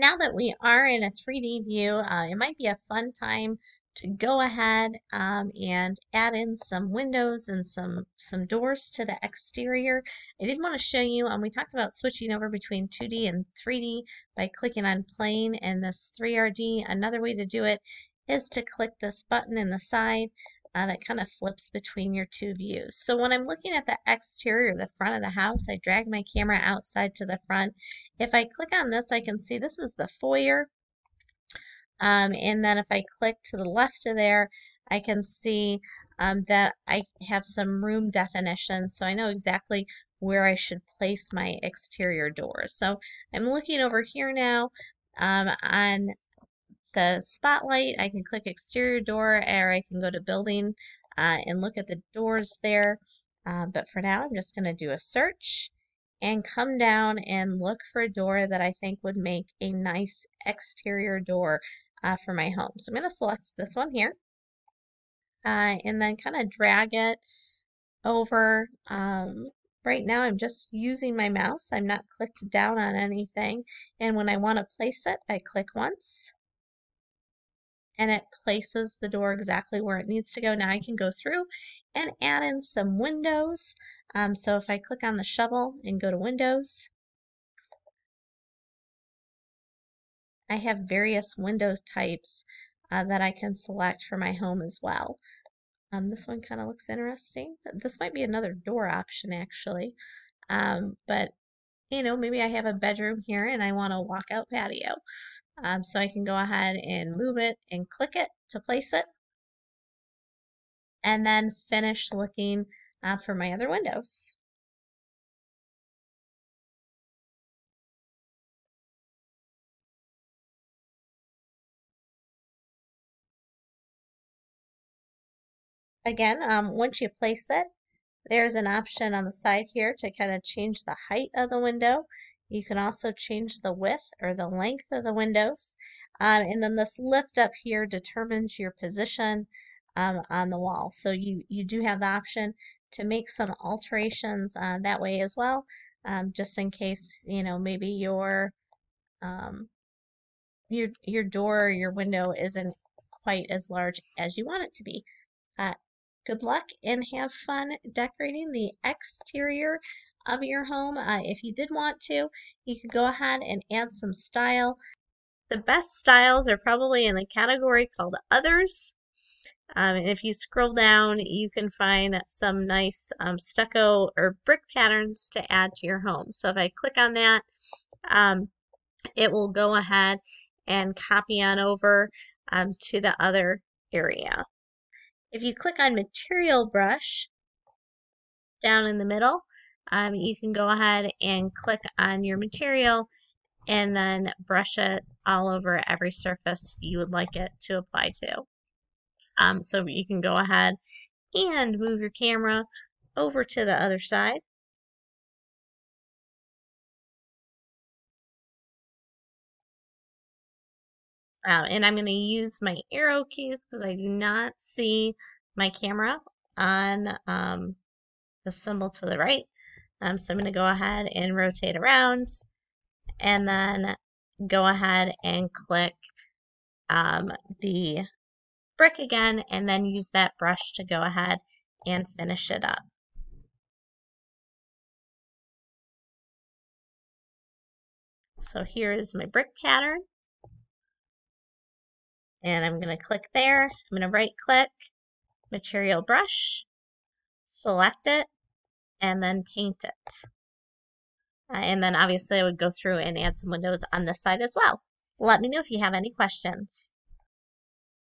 Now that we are in a 3D view, uh, it might be a fun time to go ahead um, and add in some windows and some, some doors to the exterior. I did want to show you, um, we talked about switching over between 2D and 3D by clicking on plane and this 3RD. Another way to do it is to click this button in the side uh, that kind of flips between your two views. So when I'm looking at the exterior, the front of the house, I drag my camera outside to the front. If I click on this, I can see this is the foyer. Um, and then if I click to the left of there, I can see um, that I have some room definition. So I know exactly where I should place my exterior doors. So I'm looking over here now um, on the spotlight, I can click exterior door or I can go to building uh, and look at the doors there. Uh, but for now, I'm just going to do a search and come down and look for a door that I think would make a nice exterior door uh, for my home. So I'm going to select this one here uh, and then kind of drag it over. Um, right now I'm just using my mouse. I'm not clicked down on anything. And when I want to place it, I click once and it places the door exactly where it needs to go. Now I can go through and add in some windows. Um, so if I click on the shovel and go to windows, I have various windows types uh, that I can select for my home as well. Um, this one kind of looks interesting. This might be another door option actually. Um, but you know, maybe I have a bedroom here and I want a walkout patio. Um, so I can go ahead and move it and click it to place it. And then finish looking uh, for my other windows. Again, um, once you place it, there's an option on the side here to kind of change the height of the window. You can also change the width or the length of the windows. Um, and then this lift up here determines your position um, on the wall. So you, you do have the option to make some alterations uh, that way as well, um, just in case, you know, maybe your, um, your, your door or your window isn't quite as large as you want it to be. Uh, good luck and have fun decorating the exterior of your home. Uh, if you did want to, you could go ahead and add some style. The best styles are probably in the category called Others. Um, and if you scroll down, you can find some nice um, stucco or brick patterns to add to your home. So if I click on that, um, it will go ahead and copy on over um, to the other area. If you click on Material Brush down in the middle, um, you can go ahead and click on your material and then brush it all over every surface you would like it to apply to. Um, so you can go ahead and move your camera over to the other side. Uh, and I'm going to use my arrow keys because I do not see my camera on um, the symbol to the right. Um, so I'm going to go ahead and rotate around and then go ahead and click um, the brick again and then use that brush to go ahead and finish it up. So here is my brick pattern. And I'm going to click there. I'm going to right click, material brush, select it, and then paint it. Uh, and then obviously I would go through and add some windows on this side as well. Let me know if you have any questions.